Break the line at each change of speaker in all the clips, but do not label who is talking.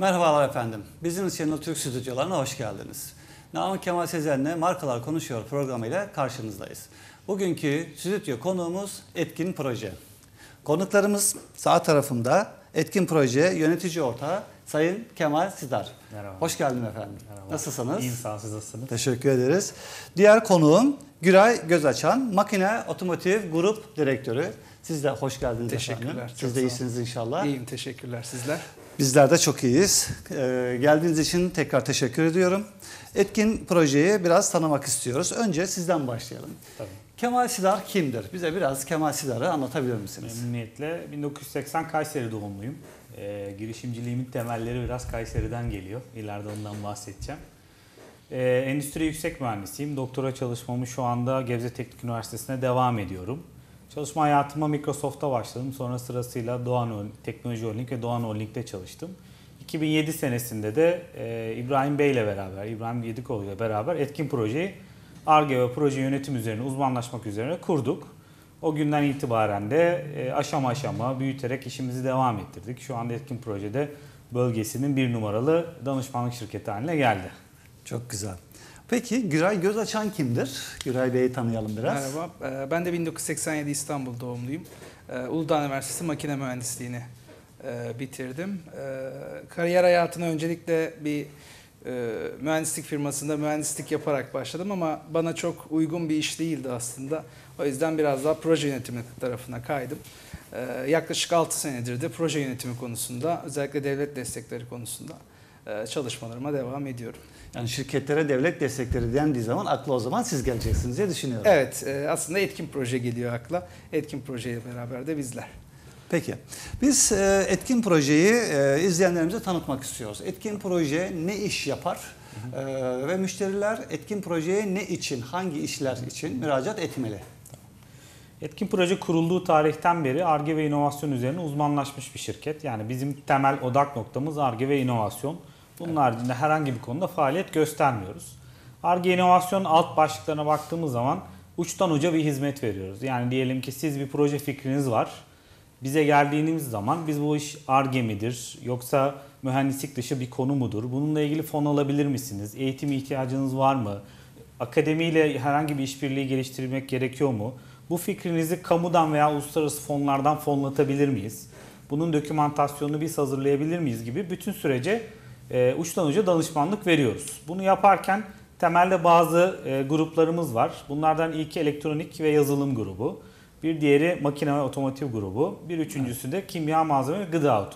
Merhabalar efendim. Business Channel Türk stüdyolarına hoş geldiniz. Namık Kemal Sezen'le Markalar Konuşuyor programıyla karşınızdayız. Bugünkü stüdyo konuğumuz Etkin Proje. Konuklarımız sağ tarafımda Etkin Proje yönetici ortağı Sayın Kemal Sidar.
Merhaba.
Hoş geldin efendim.
Merhaba.
Nasılsınız?
İyiyim sağ siz nasılsınız?
Teşekkür ederiz. Diğer konuğum Güray Gözaçan, Makine Otomotiv Grup Direktörü. Siz de hoş geldiniz
Teşekkürler,
efendim. Siz de iyisiniz inşallah.
İyiyim teşekkürler sizler.
Bizler de çok iyiyiz. Ee, geldiğiniz için tekrar teşekkür ediyorum. Etkin projeyi biraz tanımak istiyoruz. Önce sizden başlayalım.
Tabii.
Kemal Sidar kimdir? Bize biraz Kemal Sidar'ı anlatabilir misiniz?
Memnuniyetle 1980 Kayseri doğumluyum. Ee, girişimciliğimin temelleri biraz Kayseri'den geliyor. İleride ondan bahsedeceğim. Ee, endüstri yüksek mühendisiyim. Doktora çalışmamı şu anda Gebze Teknik Üniversitesi'ne devam ediyorum. Çalışma hayatıma Microsoft'ta başladım. Sonra sırasıyla Doğan Teknoloji Holding ve Doğan Holding'de çalıştım. 2007 senesinde de e, İbrahim Bey ile beraber, İbrahim Yedikoğlu ile beraber Etkin Projeyi ARGE ve proje yönetim üzerine uzmanlaşmak üzerine kurduk. O günden itibaren de e, aşama aşama büyüterek işimizi devam ettirdik. Şu anda Etkin Proje'de bölgesinin bir numaralı danışmanlık şirketi haline geldi.
Çok güzel. Peki Güray Gözaçan kimdir? Güray Bey'i tanıyalım biraz.
Merhaba. Ee, Ben de 1987 İstanbul doğumluyum. Ee, Uludağ Üniversitesi Makine Mühendisliğini e, bitirdim. Kariyer hayatına öncelikle bir e, mühendislik firmasında mühendislik yaparak başladım ama bana çok uygun bir iş değildi aslında. O yüzden biraz daha proje yönetimi tarafına kaydım. Yaklaşık 6 senedir de proje yönetimi konusunda özellikle devlet destekleri konusunda e, çalışmalarıma devam ediyorum.
Yani şirketlere devlet destekleri dendiği zaman akla o zaman siz geleceksiniz diye düşünüyorum.
Evet, e, aslında etkin proje geliyor akla. Etkin projeyle beraber de bizler.
Peki. Biz e, Etkin Proje'yi e, izleyenlerimize tanıtmak istiyoruz. Etkin Proje ne iş yapar? E, ve müşteriler Etkin Proje'ye ne için, hangi işler için müracaat etmeli?
Etkin Proje kurulduğu tarihten beri ARGE ve inovasyon üzerine uzmanlaşmış bir şirket. Yani bizim temel odak noktamız ARGE ve inovasyon. Bunun haricinde herhangi bir konuda faaliyet göstermiyoruz. ARGE inovasyon alt başlıklarına baktığımız zaman uçtan uca bir hizmet veriyoruz. Yani diyelim ki siz bir proje fikriniz var. Bize geldiğiniz zaman biz bu iş ARGE midir yoksa mühendislik dışı bir konu mudur? Bununla ilgili fon alabilir misiniz? Eğitim ihtiyacınız var mı? Akademiyle herhangi bir işbirliği geliştirmek gerekiyor mu? Bu fikrinizi kamudan veya uluslararası fonlardan fonlatabilir miyiz? Bunun dokümantasyonunu biz hazırlayabilir miyiz gibi bütün sürece e, uçtan uca danışmanlık veriyoruz. Bunu yaparken temelde bazı e, gruplarımız var. Bunlardan ilki elektronik ve yazılım grubu. Bir diğeri makine ve otomotiv grubu. Bir üçüncüsü de kimya malzeme ve gıda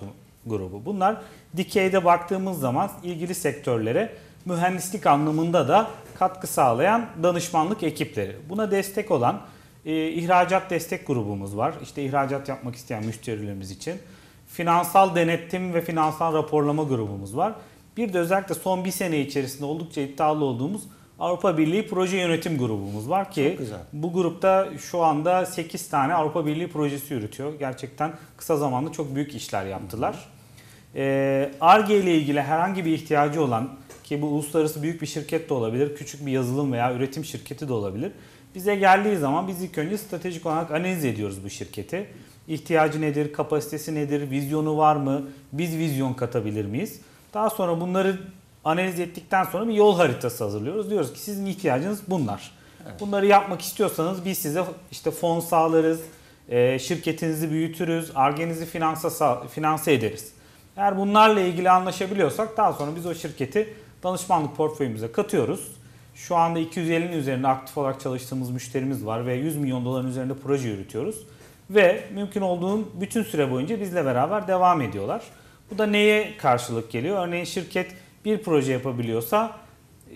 grubu. Bunlar dikeyde baktığımız zaman ilgili sektörlere mühendislik anlamında da katkı sağlayan danışmanlık ekipleri. Buna destek olan e, ihracat destek grubumuz var. İşte ihracat yapmak isteyen müşterilerimiz için. Finansal denetim ve finansal raporlama grubumuz var. Bir de özellikle son bir sene içerisinde oldukça iddialı olduğumuz Avrupa Birliği Proje Yönetim grubumuz var ki bu grupta şu anda 8 tane Avrupa Birliği projesi yürütüyor. Gerçekten kısa zamanda çok büyük işler yaptılar. Ee, ARGE ile ilgili herhangi bir ihtiyacı olan ki bu uluslararası büyük bir şirket de olabilir, küçük bir yazılım veya üretim şirketi de olabilir. Bize geldiği zaman biz ilk önce stratejik olarak analiz ediyoruz bu şirketi. İhtiyacı nedir, kapasitesi nedir, vizyonu var mı, biz vizyon katabilir miyiz? Daha sonra bunları analiz ettikten sonra bir yol haritası hazırlıyoruz. Diyoruz ki sizin ihtiyacınız bunlar. Bunları yapmak istiyorsanız biz size işte fon sağlarız, e, şirketinizi büyütürüz, argenizi finansa, finanse ederiz. Eğer bunlarla ilgili anlaşabiliyorsak daha sonra biz o şirketi danışmanlık portföyümüze katıyoruz. Şu anda 250'nin üzerinde aktif olarak çalıştığımız müşterimiz var ve 100 milyon doların üzerinde proje yürütüyoruz. Ve mümkün olduğun bütün süre boyunca bizle beraber devam ediyorlar. Bu da neye karşılık geliyor? Örneğin şirket bir proje yapabiliyorsa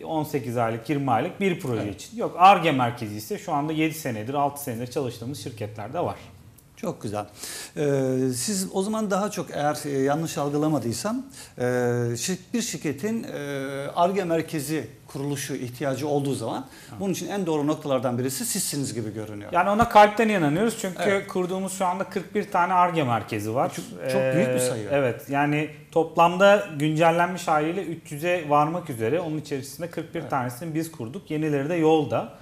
18 aylık, 20 aylık bir proje için. Yok ARGE merkezi ise şu anda 7 senedir, 6 senedir çalıştığımız şirketler de var.
Çok güzel. Ee, siz o zaman daha çok eğer e, yanlış algılamadıysam e, bir şirketin ARGE merkezi kuruluşu ihtiyacı olduğu zaman bunun için en doğru noktalardan birisi sizsiniz gibi görünüyor.
Yani ona kalpten inanıyoruz çünkü
Evet.
kurduğumuz şu anda 41 tane ARGE merkezi var.
Çok- çok büyük bir sayı.
Evet yani toplamda güncellenmiş haliyle 300'e varmak üzere. Onun içerisinde 41 tanesini biz kurduk. Yenileri de yolda.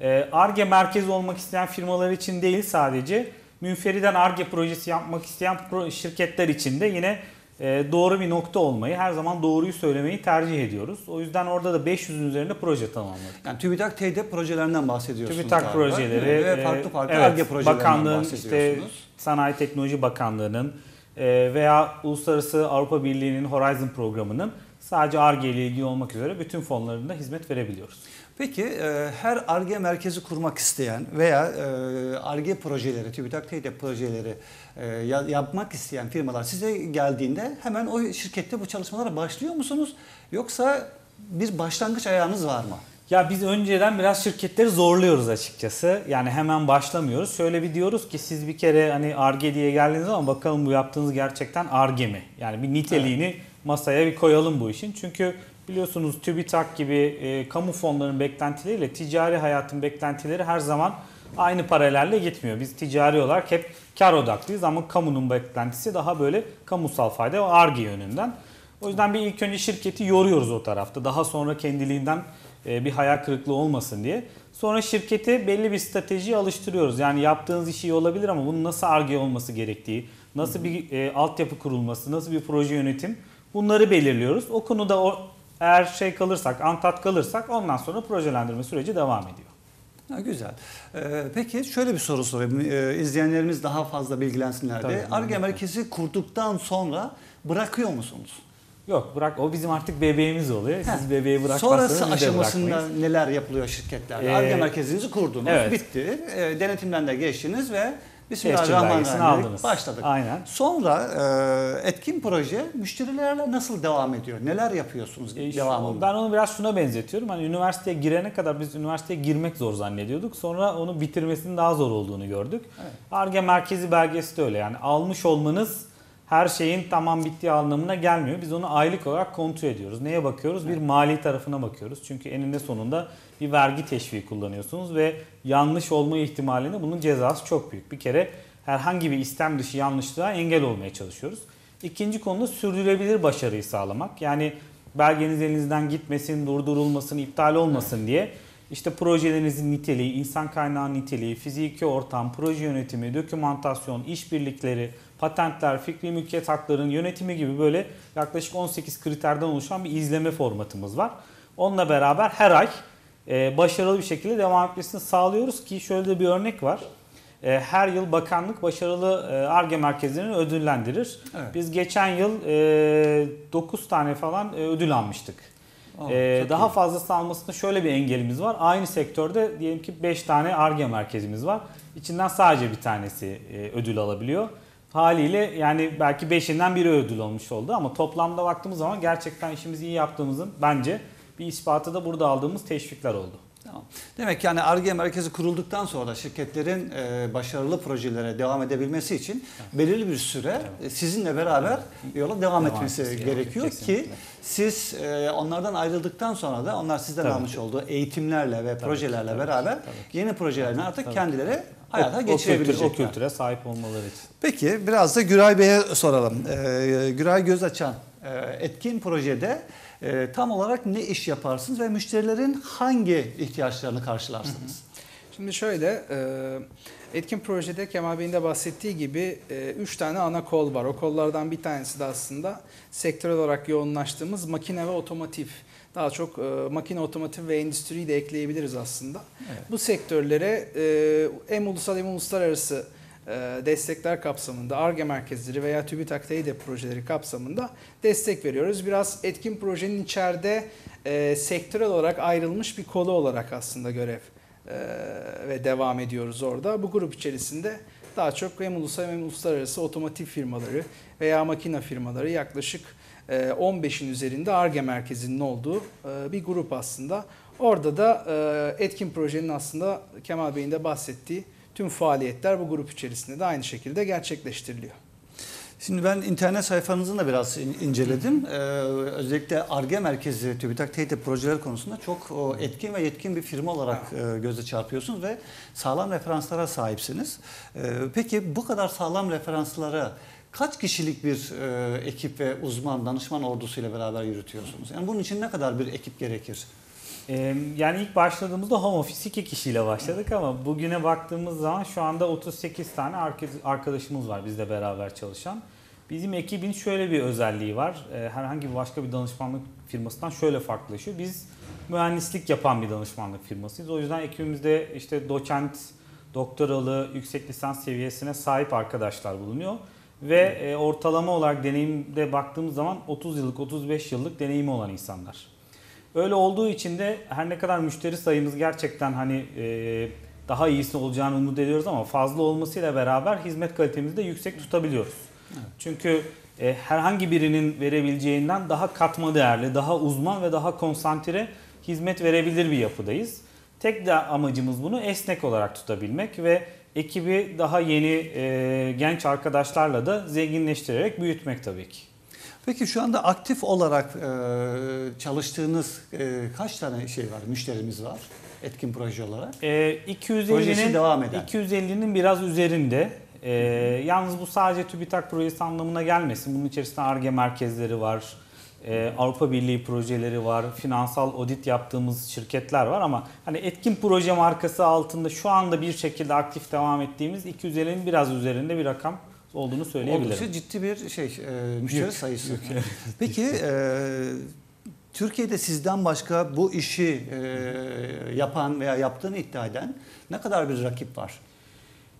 Ee, ARGE merkezi olmak isteyen firmalar için değil sadece münferiden ARGE projesi yapmak isteyen şirketler için de yine e, doğru bir nokta olmayı, her zaman doğruyu söylemeyi tercih ediyoruz. O yüzden orada da 500'ün üzerinde proje tamamladık.
Yani TÜBİTAK TEİ'de projelerinden bahsediyorsunuz
TÜBİTAK
galiba.
projeleri
Ve
e,
farklı farklı
evet,
ARGE projelerinden
Bakanlığın işte
bahsediyorsunuz.
Sanayi Teknoloji Bakanlığı'nın e, veya Uluslararası Avrupa Birliği'nin Horizon programının sadece ARGE ile ilgili olmak üzere bütün fonlarında hizmet verebiliyoruz.
Peki e, her ARGE merkezi kurmak isteyen veya e, ARGE projeleri, TÜBİTAK TEİ'de projeleri e, ya- yapmak isteyen firmalar size geldiğinde hemen o şirkette bu çalışmalara başlıyor musunuz? Yoksa bir başlangıç ayağınız var mı?
Ya biz önceden biraz şirketleri zorluyoruz açıkçası. Yani hemen başlamıyoruz. Şöyle bir diyoruz ki siz bir kere hani ARGE diye geldiğiniz zaman bakalım bu yaptığınız gerçekten ARGE mi? Yani bir niteliğini masaya bir koyalım bu işin. Çünkü biliyorsunuz TÜBİTAK gibi e, kamu fonlarının beklentileriyle ticari hayatın beklentileri her zaman aynı paralelle gitmiyor. Biz ticari olarak hep kar odaklıyız ama kamunun beklentisi daha böyle kamusal fayda ve ARGE yönünden. O yüzden bir ilk önce şirketi yoruyoruz o tarafta. Daha sonra kendiliğinden e, bir hayal kırıklığı olmasın diye. Sonra şirketi belli bir stratejiye alıştırıyoruz. Yani yaptığınız iş iyi olabilir ama bunun nasıl arge olması gerektiği, nasıl bir e, altyapı kurulması, nasıl bir proje yönetim bunları belirliyoruz. O konuda o, eğer şey kalırsak, antat kalırsak ondan sonra projelendirme süreci devam ediyor.
Ha, güzel. Ee, peki şöyle bir soru sorayım. Ee, izleyenlerimiz daha fazla bilgilensinler
Tabii,
diye. ARGE merkezi kurduktan sonra bırakıyor musunuz?
Yok bırak o bizim artık bebeğimiz oluyor. Siz
Heh.
bebeği bırakmazsanız
Sonrası aşamasında
bırakmayız.
neler yapılıyor şirketlerde?
Ee,
ARGE merkezinizi kurdunuz,
evet.
bitti. Ee, denetimden de geçtiniz ve Bismillahirrahmanirrahim
aldınız.
başladık.
Aynen.
Sonra e, etkin proje müşterilerle nasıl devam ediyor? Neler yapıyorsunuz
E,
devamında?
Ben onu biraz şuna benzetiyorum. Hani üniversiteye girene kadar biz üniversiteye girmek zor zannediyorduk. Sonra onu bitirmesinin daha zor olduğunu gördük.
Evet.
Arge merkezi belgesi de öyle. Yani almış olmanız her şeyin tamam bittiği anlamına gelmiyor. Biz onu aylık olarak kontrol ediyoruz. Neye bakıyoruz? Bir mali tarafına bakıyoruz. Çünkü eninde sonunda bir vergi teşviği kullanıyorsunuz ve yanlış olma ihtimalinde bunun cezası çok büyük. Bir kere herhangi bir istem dışı yanlışlığa engel olmaya çalışıyoruz. İkinci konu sürdürülebilir başarıyı sağlamak. Yani belgeniz elinizden gitmesin, durdurulmasın, iptal olmasın diye işte projelerinizin niteliği, insan kaynağı niteliği, fiziki ortam, proje yönetimi, dokümantasyon, işbirlikleri, patentler, fikri mülkiyet haklarının yönetimi gibi böyle yaklaşık 18 kriterden oluşan bir izleme formatımız var. Onunla beraber her ay e, başarılı bir şekilde devam etmesini sağlıyoruz ki şöyle de bir örnek var. E, Her yıl bakanlık başarılı e, ARGE merkezlerini ödüllendirir.
Evet.
Biz geçen yıl 9 tane falan e, ödül almıştık.
Aa,
Ee, daha
iyi.
fazlası almasında şöyle bir engelimiz var. Aynı sektörde diyelim ki 5 tane ARGE merkezimiz var. İçinden sadece bir tanesi e, ödül alabiliyor. Haliyle yani belki 5'inden biri ödül olmuş oldu ama toplamda baktığımız zaman gerçekten işimizi iyi yaptığımızın bence bir ispatı da burada aldığımız teşvikler oldu.
Tamam. Demek ki yani ARGE merkezi kurulduktan sonra da şirketlerin e, başarılı projelere devam edebilmesi için belirli bir süre e, sizinle beraber yola devam,
Devam
etmesi
etmesi
gerekiyor ki siz e, onlardan ayrıldıktan sonra da onlar sizden
Tabii
almış
ki.
olduğu eğitimlerle ve
ki,
projelerle
tabii ki,
beraber
tabii
yeni projelerini artık
Tabii.
kendileri hayata
o, o, kültür,
geçirebilecekler.
o kültüre sahip olmaları için.
Peki biraz da Güray Bey'e soralım. Ee, Güray Gözaçan, e, etkin projede e, tam olarak ne iş yaparsınız ve müşterilerin hangi ihtiyaçlarını karşılarsınız?
Şimdi şöyle, e, etkin projede Kemal Bey'in de bahsettiği gibi 3 tane ana kol var. O kollardan bir tanesi de aslında sektör olarak yoğunlaştığımız makine ve otomotiv. Daha çok e, makine, otomotiv ve endüstriyi de ekleyebiliriz aslında.
Evet.
Bu sektörlere e, hem ulusal hem uluslararası e, destekler kapsamında ARGE merkezleri veya TÜBİTAK TEİDE projeleri kapsamında destek veriyoruz. Biraz etkin projenin içeride e, sektörel olarak ayrılmış bir kolu olarak aslında görev e, ve devam ediyoruz orada. Bu grup içerisinde daha çok hem ulusal hem uluslararası otomotiv firmaları veya makine firmaları yaklaşık 15'in üzerinde ARGE merkezinin olduğu e, bir grup aslında. Orada da e, etkin projenin aslında Kemal Bey'in de bahsettiği tüm faaliyetler bu grup içerisinde de aynı şekilde gerçekleştiriliyor.
Şimdi ben internet sayfanızı da biraz in- inceledim. Ee, özellikle ARGE merkezi TÜBİTAK TEİTE projeler konusunda çok o, etkin ve yetkin bir firma olarak e, göze çarpıyorsunuz ve sağlam referanslara sahipsiniz. Ee, peki bu kadar sağlam referanslara kaç kişilik bir e, ekip ve uzman, danışman ordusuyla beraber yürütüyorsunuz? Yani bunun için ne kadar bir ekip gerekir?
Ee, Yani ilk başladığımızda home office iki kişiyle başladık ama bugüne baktığımız zaman şu anda 38 tane arka- arkadaşımız var bizle beraber çalışan. Bizim ekibin şöyle bir özelliği var. Ee, Herhangi bir başka bir danışmanlık firmasından şöyle farklılaşıyor. Biz mühendislik yapan bir danışmanlık firmasıyız. O yüzden ekibimizde işte doçent, doktoralı, yüksek lisans seviyesine sahip arkadaşlar bulunuyor. Ve e, ortalama olarak deneyimde baktığımız zaman 30 yıllık, 35 yıllık deneyimi olan insanlar. Öyle olduğu için de her ne kadar müşteri sayımız gerçekten hani e, daha iyisi olacağını umut ediyoruz ama fazla olmasıyla beraber hizmet kalitemizi de yüksek tutabiliyoruz. Çünkü e, herhangi birinin verebileceğinden daha katma değerli, daha uzman ve daha konsantre hizmet verebilir bir yapıdayız. Tek de amacımız bunu esnek olarak tutabilmek ve ekibi daha yeni e, genç arkadaşlarla da zenginleştirerek büyütmek tabii ki.
Peki şu anda aktif olarak e, çalıştığınız e, kaç tane şey var, müşterimiz var etkin proje olarak?
E,
Projesi
250'nin
devam eden.
250'nin biraz üzerinde. E, yalnız bu sadece TÜBİTAK projesi anlamına gelmesin. Bunun içerisinde ARGE merkezleri var. E, Avrupa Birliği projeleri var. Finansal audit yaptığımız şirketler var ama hani etkin proje markası altında şu anda bir şekilde aktif devam ettiğimiz 250'nin biraz üzerinde bir rakam olduğunu söyleyebilirim.
Oldukça ciddi bir şey e, müşteri
Yük.
sayısı. Peki e, Türkiye'de sizden başka bu işi e, yapan veya yaptığını iddia eden ne kadar bir rakip var?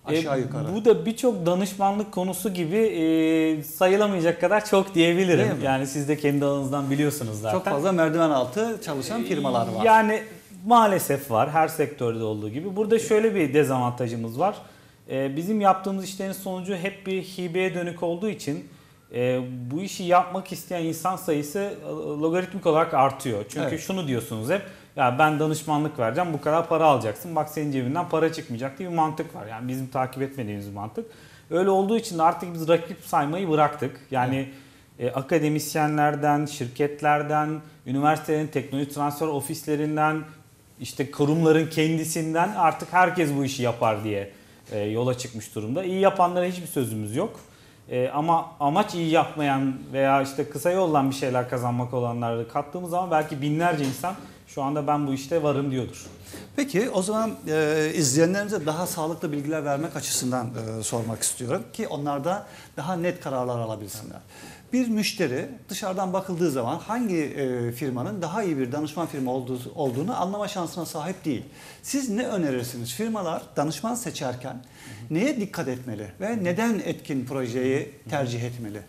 Aşağı
E,
yukarı.
Bu da birçok danışmanlık konusu gibi e, sayılamayacak kadar çok diyebilirim. Yani siz de kendi alanınızdan biliyorsunuz zaten.
Çok fazla merdiven altı çalışan firmalar var.
Yani maalesef var her sektörde olduğu gibi. Burada şöyle bir dezavantajımız var. Ee, bizim yaptığımız işlerin sonucu hep bir hibeye dönük olduğu için e, bu işi yapmak isteyen insan sayısı e, logaritmik olarak artıyor. Çünkü
Evet.
şunu diyorsunuz hep ya ben danışmanlık vereceğim bu kadar para alacaksın bak senin cebinden para çıkmayacak diye bir mantık var. Yani bizim takip etmediğimiz mantık. Öyle olduğu için de artık biz rakip saymayı bıraktık. Yani e, akademisyenlerden, şirketlerden, üniversitelerin teknoloji transfer ofislerinden, işte kurumların kendisinden artık herkes bu işi yapar diye e, yola çıkmış durumda. İyi yapanlara hiçbir sözümüz yok. E, ama amaç iyi yapmayan veya işte kısa yoldan bir şeyler kazanmak olanları kattığımız zaman belki binlerce insan şu anda ben bu işte varım diyordur.
Peki o zaman e, izleyenlerimize daha sağlıklı bilgiler vermek açısından e, sormak istiyorum ki onlar da daha net kararlar alabilsinler. Bir müşteri dışarıdan bakıldığı zaman hangi e, firmanın daha iyi bir danışman firma olduğu, olduğunu anlama şansına sahip değil. Siz ne önerirsiniz? Firmalar danışman seçerken neye dikkat etmeli ve neden etkin projeyi tercih etmeli?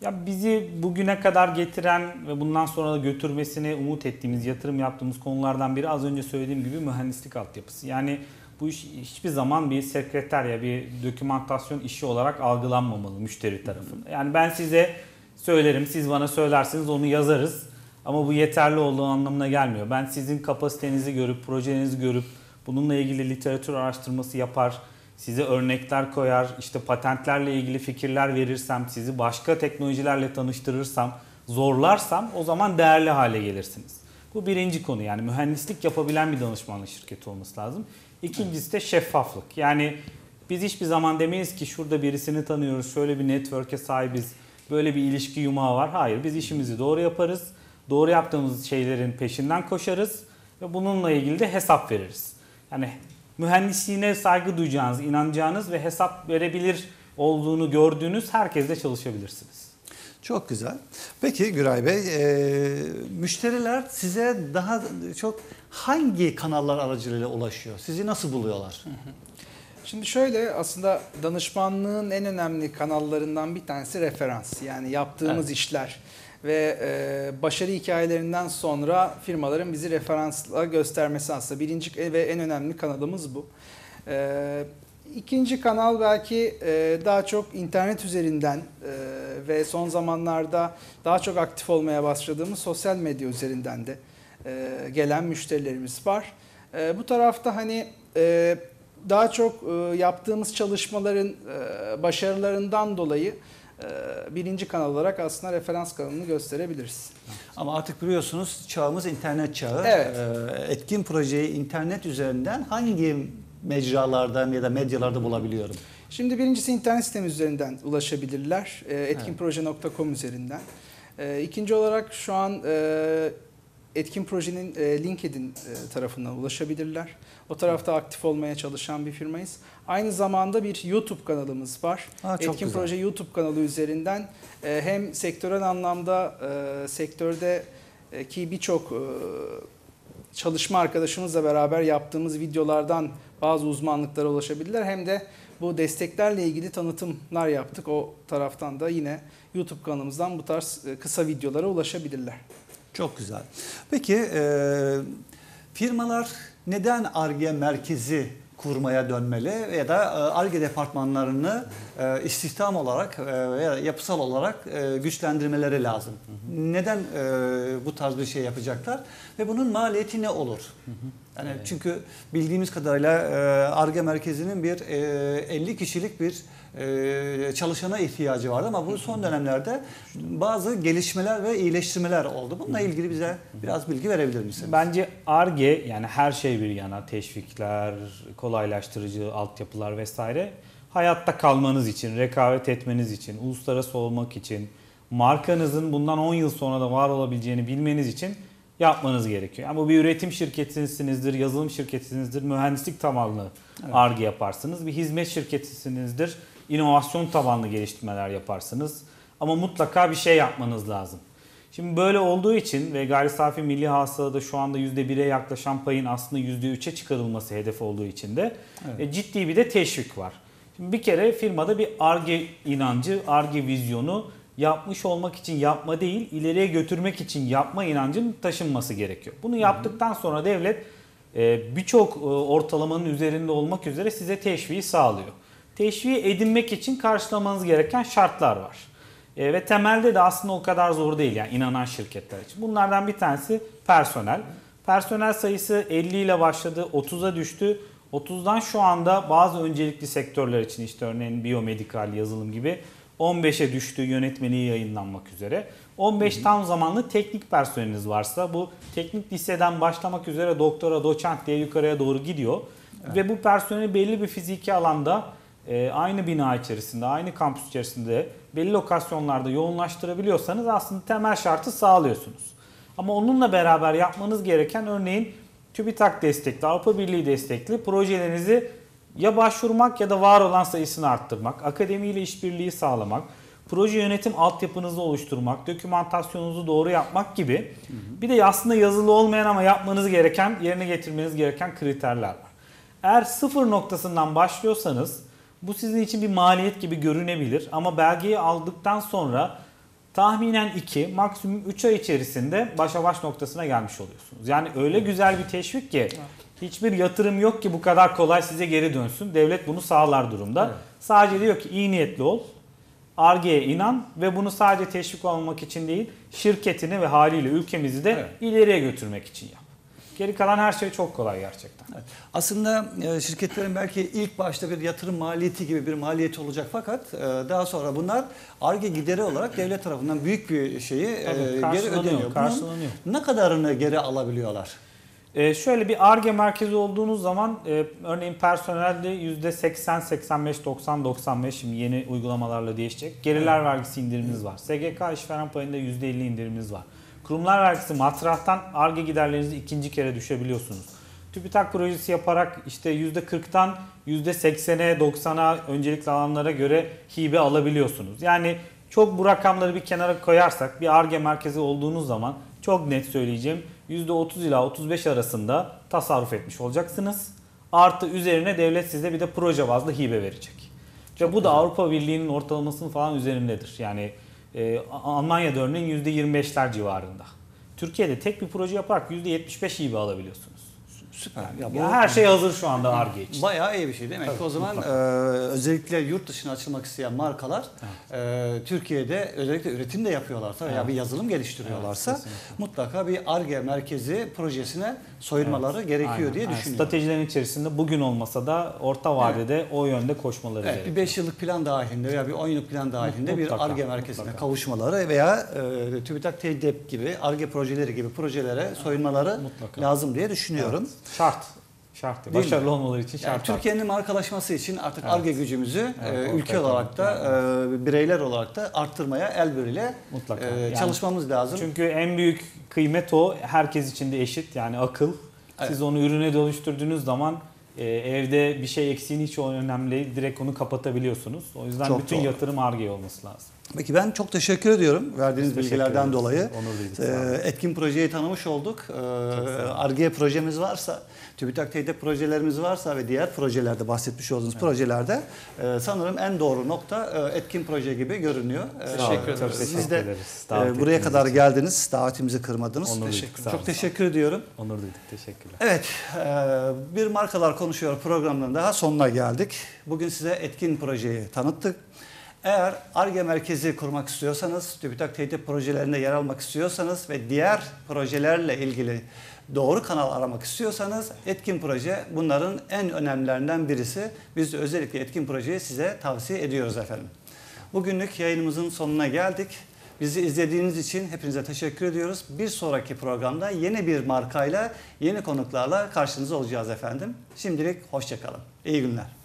Ya bizi bugüne kadar getiren ve bundan sonra da götürmesini umut ettiğimiz, yatırım yaptığımız konulardan biri az önce söylediğim gibi mühendislik altyapısı. Yani bu iş hiçbir zaman bir sekreterya, bir dokümantasyon işi olarak algılanmamalı müşteri tarafında. Yani ben size söylerim, siz bana söylersiniz onu yazarız. Ama bu yeterli olduğu anlamına gelmiyor. Ben sizin kapasitenizi görüp, projenizi görüp bununla ilgili literatür araştırması yapar, size örnekler koyar, işte patentlerle ilgili fikirler verirsem, sizi başka teknolojilerle tanıştırırsam, zorlarsam o zaman değerli hale gelirsiniz. Bu birinci konu yani mühendislik yapabilen bir danışmanlık şirketi olması lazım. İkincisi de şeffaflık. Yani biz hiçbir zaman demeyiz ki şurada birisini tanıyoruz, şöyle bir network'e sahibiz, böyle bir ilişki yumağı var. Hayır biz işimizi doğru yaparız. Doğru yaptığımız şeylerin peşinden koşarız ve bununla ilgili de hesap veririz. Yani mühendisliğine saygı duyacağınız, inanacağınız ve hesap verebilir olduğunu gördüğünüz herkesle çalışabilirsiniz.
Çok güzel. Peki Güray Bey, e, müşteriler size daha çok hangi kanallar aracılığıyla ulaşıyor? Sizi nasıl buluyorlar?
Şimdi şöyle aslında danışmanlığın en önemli kanallarından bir tanesi referans. Yani yaptığımız
Evet.
işler ve e, başarı hikayelerinden sonra firmaların bizi referansla göstermesi aslında birinci ve en önemli kanalımız bu. E, ikinci kanal belki e, daha çok internet üzerinden e, ve son zamanlarda daha çok aktif olmaya başladığımız sosyal medya üzerinden de e, gelen müşterilerimiz var. E, bu tarafta hani e, daha çok e, yaptığımız çalışmaların e, başarılarından dolayı birinci kanal olarak aslında referans kanalını gösterebiliriz.
Ama artık biliyorsunuz çağımız internet çağı.
Evet.
Etkin projeyi internet üzerinden hangi mecralardan ya da medyalarda bulabiliyorum?
Şimdi birincisi internet sitemiz üzerinden ulaşabilirler. Etkinproje.com üzerinden. İkinci olarak şu an Etkin Proje'nin e, LinkedIn e, tarafından ulaşabilirler. O tarafta aktif olmaya çalışan bir firmayız. Aynı zamanda bir YouTube kanalımız var.
Ha,
Etkin
güzel.
Proje YouTube kanalı üzerinden e, hem sektörel anlamda e, sektörde e, ki birçok e, çalışma arkadaşımızla beraber yaptığımız videolardan bazı uzmanlıklara ulaşabilirler. Hem de bu desteklerle ilgili tanıtımlar yaptık. O taraftan da yine YouTube kanalımızdan bu tarz e, kısa videolara ulaşabilirler.
Çok güzel. Peki e, firmalar neden ARGE merkezi kurmaya dönmeli ya da e, ARGE departmanlarını e, istihdam olarak veya yapısal olarak e, güçlendirmeleri lazım? Neden e, bu tarz bir şey yapacaklar ve bunun maliyeti ne olur? Yani çünkü bildiğimiz kadarıyla e, ARGE merkezinin bir e, 50 kişilik bir e, çalışana ihtiyacı vardı ama bu son dönemlerde bazı gelişmeler ve iyileştirmeler oldu. Bununla ilgili bize biraz bilgi verebilir misiniz?
Bence ARGE yani her şey bir yana teşvikler, kolaylaştırıcı altyapılar vesaire hayatta kalmanız için, rekabet etmeniz için, uluslararası olmak için, markanızın bundan 10 yıl sonra da var olabileceğini bilmeniz için yapmanız gerekiyor. Yani bu bir üretim şirketisinizdir, yazılım şirketinizdir, mühendislik tabanlı
Evet.
ARGE yaparsınız. Bir hizmet şirketisinizdir, inovasyon tabanlı geliştirmeler yaparsınız. Ama mutlaka bir şey yapmanız lazım. Şimdi böyle olduğu için ve gayri safi milli hasılada şu anda %1'e yaklaşan payın aslında %3'e çıkarılması hedef olduğu için de
Evet.
e, ciddi bir de teşvik var. Şimdi bir kere firmada bir ARGE inancı, ARGE vizyonu yapmış olmak için yapma değil, ileriye götürmek için yapma inancının taşınması gerekiyor. Bunu yaptıktan sonra devlet e, birçok e, ortalamanın üzerinde olmak üzere size teşviği sağlıyor. Teşviği edinmek için karşılamanız gereken şartlar var. E, ve temelde de aslında o kadar zor değil yani inanan şirketler için. Bunlardan bir tanesi personel. Personel sayısı 50 ile başladı, 30'a düştü. 30'dan şu anda bazı öncelikli sektörler için işte örneğin biyomedikal, yazılım gibi 15'e düştü yönetmeliği yayınlanmak üzere. 15 tam zamanlı teknik personeliniz varsa bu teknik liseden başlamak üzere doktora, doçent diye yukarıya doğru gidiyor. Ve bu personeli belli bir fiziki alanda e, aynı bina içerisinde, aynı kampüs içerisinde belli lokasyonlarda yoğunlaştırabiliyorsanız aslında temel şartı sağlıyorsunuz. Ama onunla beraber yapmanız gereken örneğin TÜBİTAK destekli, Avrupa Birliği destekli projelerinizi ya başvurmak ya da var olan sayısını arttırmak, akademiyle işbirliği sağlamak, proje yönetim altyapınızı oluşturmak, dokümantasyonunuzu doğru yapmak gibi bir de aslında yazılı olmayan ama yapmanız gereken, yerine getirmeniz gereken kriterler var. Eğer sıfır noktasından başlıyorsanız bu sizin için bir maliyet gibi görünebilir ama belgeyi aldıktan sonra tahminen 2 maksimum 3 ay içerisinde başa baş noktasına gelmiş oluyorsunuz. Yani öyle güzel bir teşvik ki hiçbir yatırım yok ki bu kadar kolay size geri dönsün. Devlet bunu sağlar durumda.
Evet.
Sadece diyor ki iyi niyetli ol. Arge'ye inan ve bunu sadece teşvik olmak için değil, şirketini ve haliyle ülkemizi de
Evet.
ileriye götürmek için yap. Geri kalan her şey çok kolay gerçekten.
Evet. Aslında e, şirketlerin belki ilk başta bir yatırım maliyeti gibi bir maliyeti olacak fakat e, daha sonra bunlar ARGE gideri olarak devlet tarafından büyük bir şeyi e,
Tabii,
geri ödeniyor. Bunun ne kadarını geri alabiliyorlar?
Ee, şöyle bir ARGE merkezi olduğunuz zaman e, örneğin personelde %80, 85, 90, 95 şimdi yeni uygulamalarla değişecek. Geriler vergisi indiriminiz var. SGK işveren payında %50 indiriminiz var. Kurumlar vergisi matrahtan ARGE giderlerinizi ikinci kere düşebiliyorsunuz. TÜBİTAK projesi yaparak işte %40'tan %80'e 90'a öncelikli alanlara göre hibe alabiliyorsunuz. Yani çok bu rakamları bir kenara koyarsak bir ARGE merkezi olduğunuz zaman çok net söyleyeceğim %30 ila 35 arasında tasarruf etmiş olacaksınız. Artı üzerine devlet size bir de proje bazlı hibe verecek. Ve bu da Avrupa Birliği'nin ortalamasının falan üzerindedir. Yani e, Almanya'da örneğin %25'ler civarında. Türkiye'de tek bir proje yaparak %75 hibe alabiliyorsunuz.
Süper.
Ya her şey hazır şu anda ARGE için.
Bayağı iyi bir şey demek ki o zaman e, özellikle yurt dışına açılmak isteyen markalar e, Türkiye'de özellikle üretim de yapıyorlarsa veya
Evet.
bir yazılım geliştiriyorlarsa
Evet, kesinlikle.
mutlaka bir ARGE merkezi projesine soyulmaları gerekiyor
Aynen,
diye düşünüyorum.
Stratejilerin içerisinde bugün olmasa da orta vadede o yönde koşmaları
Evet, bir
gerekiyor.
5 yıllık plan dahilinde veya bir 10 yıllık plan dahilinde bir
Mutlaka,
ARGE merkezine
mutlaka.
kavuşmaları veya e, TÜBİTAK TEDEP gibi ARGE projeleri gibi projelere soyunmaları
Mutlaka.
lazım diye düşünüyorum.
Şart. Şart.
Değil mi?
Başarılı olmaları için
Yani
şart.
Türkiye'nin markalaşması için artık
Evet.
ARGE gücümüzü
Evet,
e, ülke olarak da e, bireyler olarak da arttırmaya el birliğiyle
Mutlaka.
e,
Yani
çalışmamız lazım.
Çünkü en büyük kıymet o. Herkes için de eşit. Yani akıl.
Evet.
Siz onu ürüne dönüştürdüğünüz zaman e, evde bir şey eksiğini hiç önemli değil. Direkt onu kapatabiliyorsunuz. O yüzden
Çok
bütün
doğru.
yatırım ARGE olması lazım.
Peki ben çok teşekkür ediyorum verdiğiniz
Teşekkür
bilgilerden
ederiz.
dolayı.
Onur duyduk.
Ee. Etkin projeyi tanımış olduk. Ee. Arge projemiz varsa, TÜBİTAK TED'de projelerimiz varsa ve diğer projelerde bahsetmiş olduğunuz projelerde e, sanırım en doğru nokta e, Etkin proje gibi görünüyor. Ee,
Teşekkür
Sağ olun.
ederiz.
Siz
teşekkür
de
ederiz.
e, buraya kadar
için.
geldiniz, davetimizi kırmadınız.
Onur.
Teşekkür-
Çok teşekkür ediyorum.
Onur duyduk. Teşekkürler.
Evet, e, bir Markalar Konuşuyor programının daha sonuna geldik. Bugün size Etkin projeyi tanıttık. Eğer ARGE merkezi kurmak istiyorsanız, TÜBİTAK TED'de projelerinde yer almak istiyorsanız ve diğer projelerle ilgili doğru kanal aramak istiyorsanız Etkin Proje bunların en önemlilerinden birisi. Biz de özellikle Etkin Projeyi size tavsiye ediyoruz efendim. Bugünlük yayınımızın sonuna geldik. Bizi izlediğiniz için hepinize teşekkür ediyoruz. Bir sonraki programda yeni bir markayla, yeni konuklarla karşınızda olacağız efendim. Şimdilik hoşçakalın. İyi günler.